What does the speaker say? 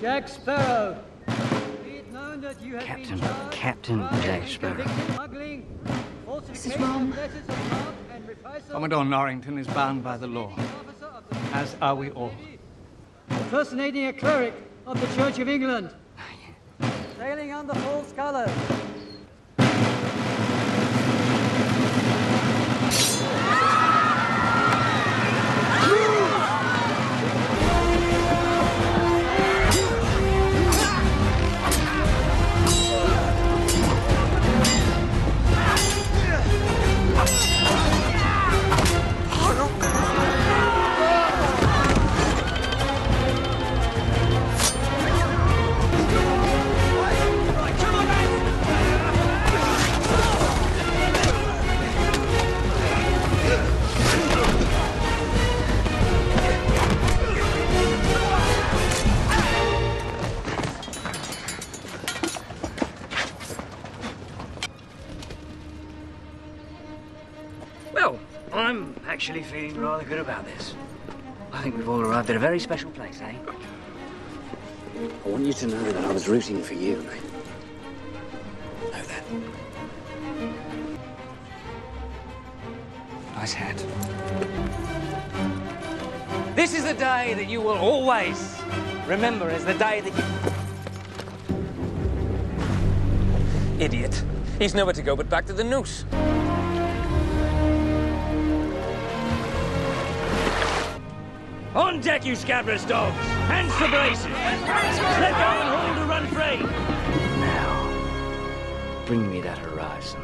Jack Sparrow. Be it known that you have Captain- been charged Captain Jack Sparrow. convicted smuggling, falsification wrong. of letters of marque, and reprisal Commodore Norrington is bound by the law, officer of the as are we all. Impersonating a cleric of the Church of England. Ah, Sailing under false colours. I'm actually feeling rather good about this. I think we've all arrived at a very special place, eh? I want you to know that I was rooting for you. Know that. Nice hat. This is the day that you will always remember as the day that you. Idiot. He's nowhere to go but back to the noose. On deck, you scabrous dogs! Hands to braces! Let go and hold to run free! Now, bring me that horizon.